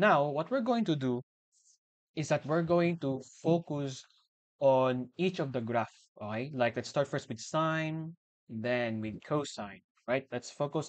Now, what we're going to do is that we're going to focus on each of the graph, okay? Like let's start first with sine, then with cosine, right? Let's focus on